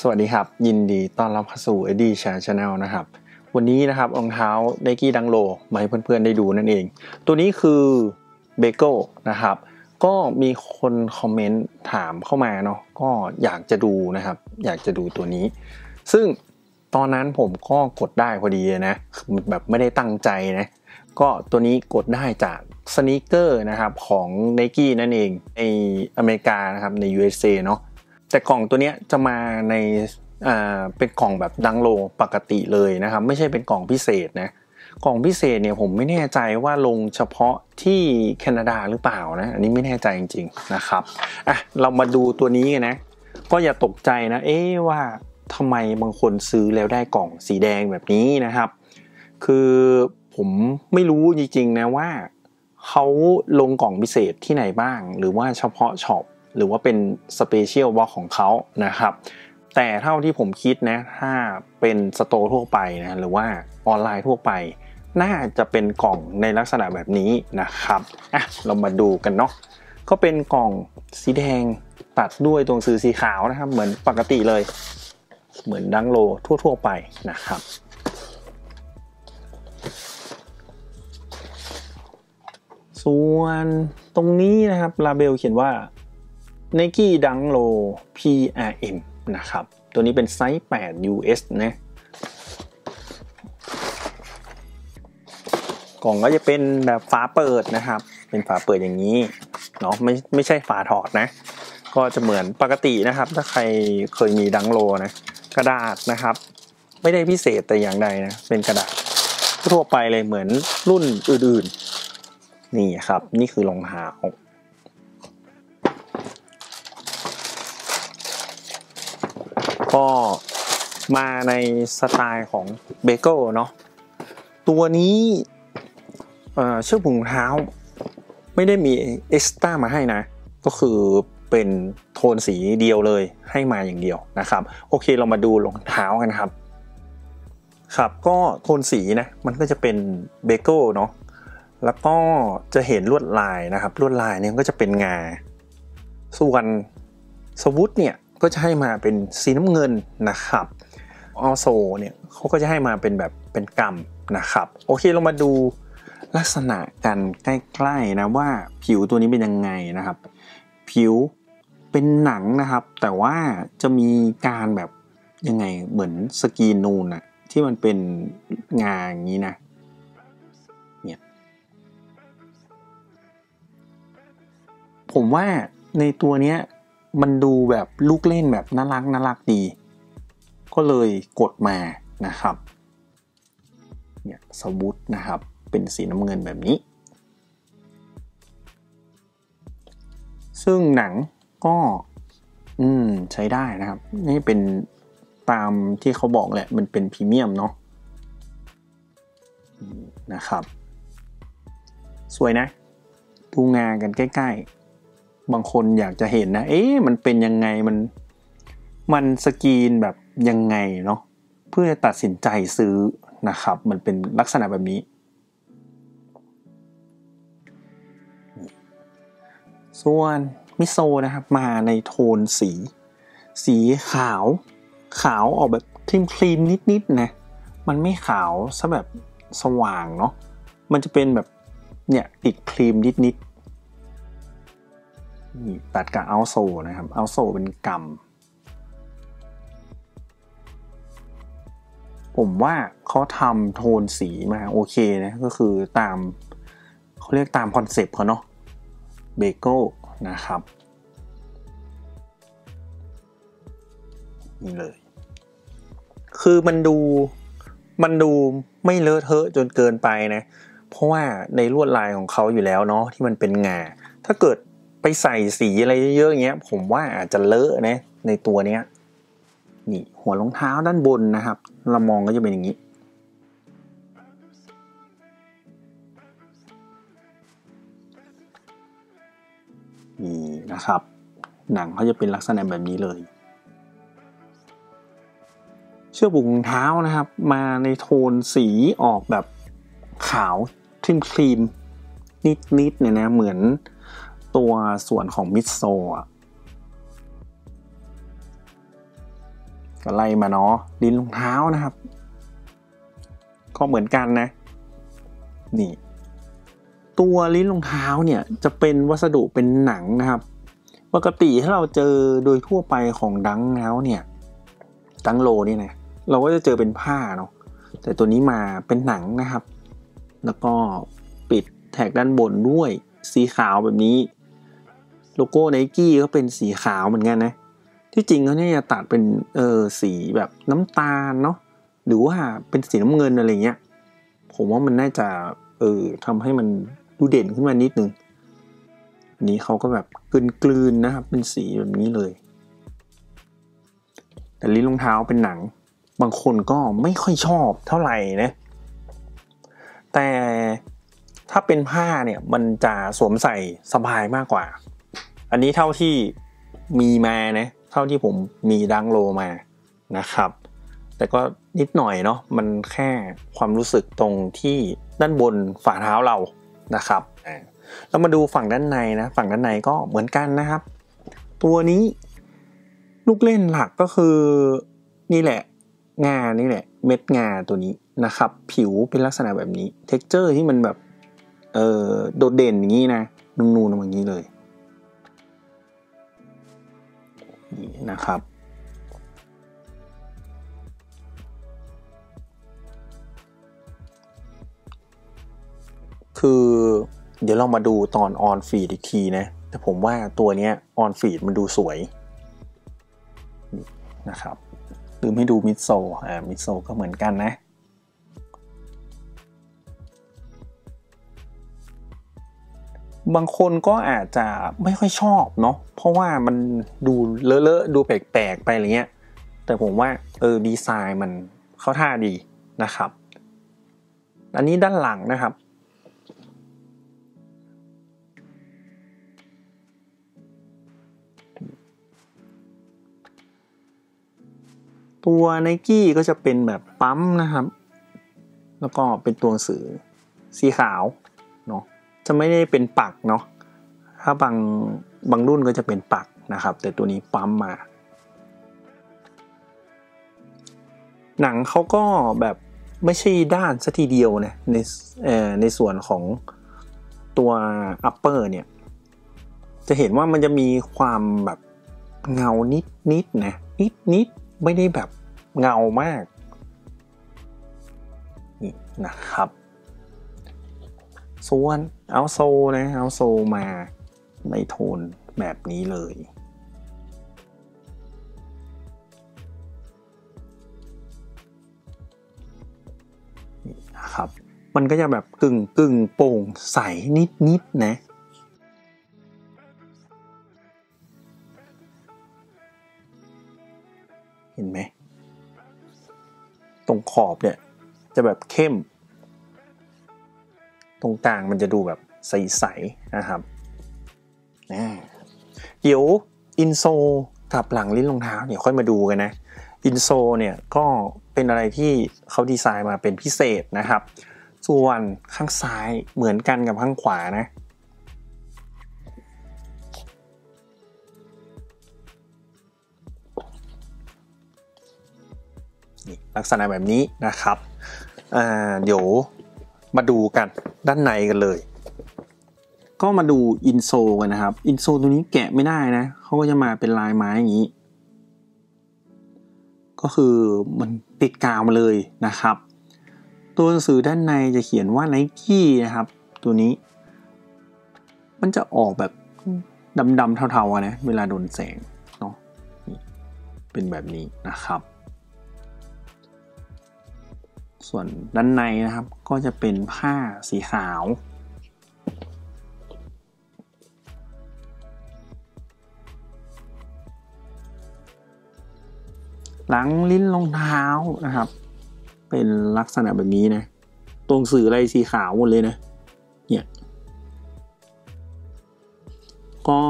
สวัสดีครับ ยินดีต้อนรับเข้าสู่ Eddie Share Channel นะครับ วันนี้นะครับรองเท้า Nike d u n l o มาให้เพื่อนๆได้ดูนั่นเอง ตัวนี้คือ b a g e l นะครับ ก็มีคนคอมเมนต์ถามเข้ามาเนาะก็อยากจะดูนะครับ อยากจะดูตัวนี้ ซึ่งตอนนั้นผมก็กดได้พอดีนะแบบไม่ได้ตั้งใจนะก็ตัวนี้กดได้จากสน e เกอร์นะครับของ Nike นั่นเองในอเมริกานะครับใน USA เนาะ แต่กล่องตัวนี้จะมาในอ่าเป็นกล่องแบบดังโลปกติเลยนะครับ ไม่ใช่เป็นกล่องพิเศษนะกล่องพิเศษเนี่ยผมไม่แน่ใจว่าลงเฉพาะที่แคนาดาหรือเปล่านะอันนี้ไม่แน่ใจจริงๆนะครับอะเรามาดูตัวนี้กันนะก็อย่าตกใจนะ เอ๊ว่าทำไมบางคนซื้อแล้วได้กล่องสีแดงแบบนี้นะครับ คือผมไม่รู้จริงๆนะว่าเขาลงกล่องพิเศษที่ไหนบ้าง หรือว่าเฉพาะ shop หรือว่าเป็น special box ของเขานะครับ แต่เท่าที่ผมคิดนะถ้าเป็น store ทั่วไปนะหรือว่าออนไลน์ทั่วไป น่าจะเป็นกล่องในลักษณะแบบนี้นะครับอะเรามาดูกันเนาะก็เป็นกล่องสีแดงตัดด้วยตรงซื้อสีขาวนะครับ เหมือนปกติเลย เหมือน Dunk Lowทั่ว ๆ ไปนะครับส่วนตรงนี้นะครับลาเบลเขียนว่า Nike Dunk Low PRM นะครับ ตัวนี้เป็นไซส์ 8 US นะ กล่องก็จะเป็นแบบฝาเปิดนะครับ เป็นฝาเปิดอย่างนี้ เนาะไม่ไม่ใช่ฝาถอดนะ ก็จะเหมือนปกตินะครับ ถ้าใครเคยมีดังโลนะ กระดาษนะครับ ไม่ได้พิเศษแต่อย่างใดนะ เป็นกระดาษทั่วไปเลยเหมือนรุ่นอื่นๆ นี่ครับ นี่คือรองเท้า ก็มาในสไตล์ของเบเกิลเนาะตัวนี้เชือกผูกเท้า ไม่ได้มีเอ็กซ์ต้ามาให้นะ ก็คือเป็นโทนสีเดียวเลยให้มาอย่างเดียวนะครับ โอเคเรามาดูรองเท้ากันครับ ครับก็โทนสีนะ มันก็จะเป็นเบเกิลเนาะแล้วก็จะเห็นลวดลายนะครับ ลวดลายเนี่ยก็จะเป็นงา ส่วนสวุตเนี่ย ก็จะให้มาเป็นสีน้ำเงินนะครับออโซเนี่ยเขาก็จะให้มาเป็นแบบเป็นกำนะครับ โอเคเรามาดูลักษณะกันใกล้ๆนะว่าผิวตัวนี้เป็นยังไงนะครับ ผิวเป็นหนังนะครับ แต่ว่าจะมีการแบบยังไงเหมือนสกีนนูนอะที่มันเป็นงาอย่างนี้นะเนี่ยผมว่าในตัวเนี้ย มันดูแบบลูกเล่นแบบน่ารักน่ารักดี ก็เลยกดมานะครับเนี่ยสวุตนะครับ เป็นสีน้ำเงินแบบนี้ ซึ่งหนังก็อืมใช้ได้นะครับ นี่เป็นตามที่เขาบอกแหละ มันเป็นพรีเมียมเนาะนะครับ สวยนะ ดูงานกันใกล้ ๆ บางคนอยากจะเห็นนะ เอ๊ะมันเป็นยังไงมัน มันสกรีนแบบยังไงเนาะเพื่อตัดสินใจซื้อนะครับ มันเป็นลักษณะแบบนี้ ส่วนมิโซนะครับมาในโทนสี สีขาว ขาวออกแบบครีมครีมนิดๆนะมันไม่ขาวซะแบบสว่างเนาะมันจะเป็นแบบเนี่ยติดครีมนิดๆ ตัดกับ outsole นะครับ outsole เป็น gum ผมว่าเขาทำโทนสีมาโอเคนะ ก็คือตามเขาเรียกตาม concept เขาเนาะเบเกิลนะครับ นี่เลย คือมันดูมันดูไม่เลอะเทอะจนเกินไปนะ เพราะว่าในลวดลายของเขาอยู่แล้วเนาะที่มันเป็นงา ถ้าเกิด ไปใส่สีอะไรเยอะๆเงี้ย ผมว่าอาจจะเลอะนะในตัวเนี้ยนี่หัวรองเท้าด้านบนนะครับ เรามองก็จะเป็นอย่างนี้ นี่นะครับ หนังเขาจะเป็นลักษณะแบบนี้เลย เชือกบุงเท้านะครับ มาในโทนสีออกแบบขาวครีมครีมนิดๆเนี่ยนะเหมือน ตัวส่วนของมิดโซะก็ไล่มาเนาะลินรองเท้านะครับ ก็เหมือนกันนะ นี่ ตัวลิ้นรองเท้าเนี่ยจะเป็นวัสดุเป็นหนังนะครับ ปกติถ้าเราเจอโดยทั่วไปของดังแล้วเนี่ย ดังโลนี่นะเราก็จะเจอเป็นผ้าเนาะแต่ตัวนี้มาเป็นหนังนะครับ แล้วก็ปิดแท็กด้านบนด้วยสีขาวแบบนี้ โลโก้ไนกี้ก็เป็นสีขาวเหมือนกันนะ ที่จริงเขาเนี่ยจะตัดเป็นเออสีแบบน้ำตาลเนาะหรือว่าเป็นสีน้ำเงินอะไรเงี้ยผมว่ามันน่าจะเออทำให้มันดูเด่นขึ้นมานิดนึงอันนี้เขาก็แบบกลืนๆนะครับเป็นสีแบบนี้เลย แต่ลิ้นรองเท้าเป็นหนัง บางคนก็ไม่ค่อยชอบเท่าไหร่นะแต่ถ้าเป็นผ้าเนี่ยมันจะสวมใส่สบายมากกว่า อันนี้เท่าที่มีมานะเท่าที่ผมมีดังโลมานะครับ แต่ก็นิดหน่อยเนาะมันแค่ความรู้สึกตรงที่ด้านบนฝ่าเท้าเรานะครับเรามาดูฝั่งด้านในนะฝั่งด้านในก็เหมือนกันนะครับ ตัวนี้ลูกเล่นหลักก็คือนี่แหละงานี่แหละ เม็ดงาตัวนี้นะครับ ผิวเป็นลักษณะแบบนี้ texture ที่มันแบบเออโดดเด่นอย่างนี้นะนูนๆอย่างนี้เลย นี่นะครับ คือเดี๋ยวเรามาดูตอน on feet อีกทีนะ แต่ผมว่าตัวนี้ on feet มันดูสวยนะครับลืมให้ดู midsole อ่า midsole ก็เหมือนกันนะ บางคนก็อาจจะไม่ค่อยชอบเนาะเพราะว่ามันดูเลอะๆดูแปลกๆไปอะไรเงี้ยแต่ผมว่าเออดีไซน์มันเข้าท่าดีนะครับ อันนี้ด้านหลังนะครับ ตัวไนกี้ก็จะเป็นแบบปั๊มนะครับ แล้วก็เป็นตัวหนังสือสีขาว จะไม่ได้เป็นปักเนาะถ้าบางบางรุ่นก็จะเป็นปักนะครับ แต่ตัวนี้ปั๊มมา หนังเขาก็แบบไม่ใช่ด้านสัทีเดียวนะในเอ่อในส่วนของตัว upper เนี่ย จะเห็นว่ามันจะมีความแบบเงานิดนิดนะนิดนิดไม่ได้แบบเงามากนี่นะครับ ส่วนเอาโซนะเอาโซมาในโทนแบบนี้เลย นะครับ มันก็จะแบบกึ่งกึ่งโปร่งใสนิดนิดนะ เห็นไหม ตรงขอบเนี่ย จะแบบเข้ม ตรงกลางมันจะดูแบบใสๆนะครับเดี๋ยวอินโซกับหลังลิ้นรองเท้าเนี่ยค่อยมาดูกันนะinsole เนี่ยก็เป็นอะไรที่เขาดีไซน์มาเป็นพิเศษนะครับ ส่วนข้างซ้ายเหมือนกันกับข้างขวานะลักษณะแบบนี้นะครับเดี๋ยวมาดูกัน ด้านในกันเลย ก็มาดู insole กันนะครับ insole ตัวนี้แกะไม่ได้นะเขาก็จะมาเป็นลายไม้อย่างนี้ ก็คือมันติดกาวมาเลยนะครับ ตัวหนังสือด้านในจะเขียนว่าไนกี้นะครับ ตัวนี้ มันจะออกแบบดำๆเทาๆนะเวลาโดนแสงเนาะเป็นแบบนี้นะครับ ส่วนด้านในนะครับก็จะเป็นผ้าสีขาว หลังลิ้นรองเท้านะครับ เป็นลักษณะแบบนี้นะ ตรงสื่ออะไรสีขาวหมดเลยนะเนี่ยก็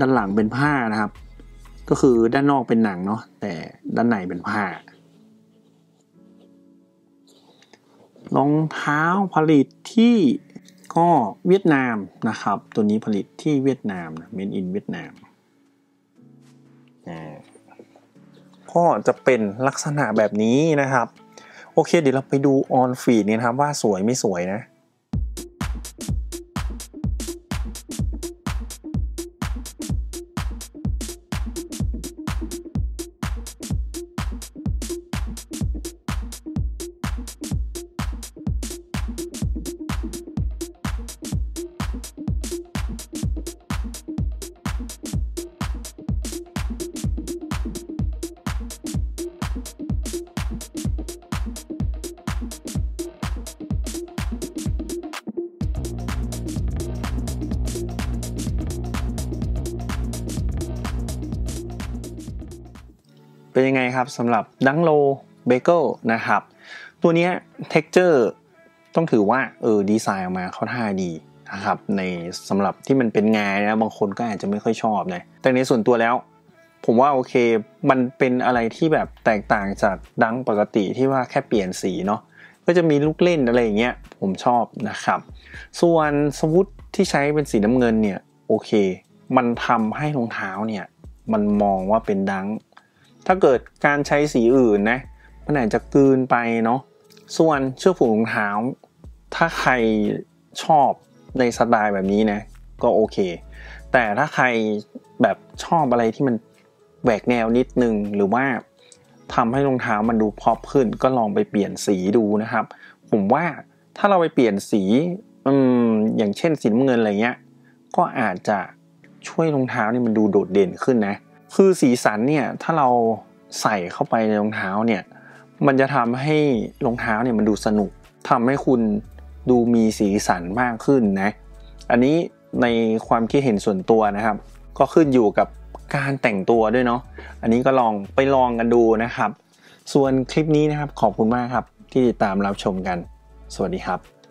ด้านหลังเป็นผ้านะครับ ก็คือด้านนอกเป็นหนังเนาะแต่ด้านในเป็นผ้า รองเท้าผลิตที่ก็เวียดนามนะครับ ตัวนี้ผลิตที่เวียดนามนะ made in เวียดนามก็จะเป็นลักษณะแบบนี้นะครับ โอเค เดี๋ยวเราไปดูออนฟีดนี่นะครับว่าสวยไม่สวยนะ เป็นยังไงครับสำหรับ Dunk Low Bagel นะครับ ตัวนี้ texture ต้องถือว่าเออดีไซน์ออกมาเข้าท่าดีนะครับในสำหรับที่มันเป็นงานะบางคนก็อาจจะไม่ค่อยชอบนะแต่ในส่วนตัวแล้ว ผมว่าโอเค มันเป็นอะไรที่แบบแตกต่างจาก Dunk ปกติที่ว่าแค่เปลี่ยนสีเนาะก็จะมีลูกเล่นอะไรอย่างเงี้ยผมชอบนะครับ ส่วน Swoosh ที่ใช้เป็นสีน้ำเงินเนี่ยโอเค มันทำให้รองเท้าเนี่ยมันมองว่าเป็นดัง ถ้าเกิดการใช้สีอื่นนะมันอาจจะกืนไปเนาะส่วนเชือกผูกรองเท้า ถ้าใครชอบในสไตล์แบบนี้นะก็โอเค แต่ถ้าใครแบบชอบอะไรที่มันแหวกแนวนิดนึงหรือว่าทำให้รองเท้ามันดูพอปขึ้น ก็ลองไปเปลี่ยนสีดูนะครับ ผมว่าถ้าเราไปเปลี่ยนสีอืมอย่างเช่นสีน้ำเงินอะไรเงี้ยก็อาจจะช่วยรองเท้านี่มันดูโดดเด่นขึ้นนะ คือสีสันเนี่ยถ้าเราใส่เข้าไปในรองเท้าเนี่ยมันจะทำให้รองเท้าเนี่ยมันดูสนุกทำให้คุณดูมีสีสันมากขึ้นนะ อันนี้ในความคิดเห็นส่วนตัวนะครับ ก็ขึ้นอยู่กับการแต่งตัวด้วยเนาะอันนี้ก็ลองไปลองกันดูนะครับ ส่วนคลิปนี้นะครับขอบคุณมากครับที่ติดตามรับชมกัน สวัสดีครับ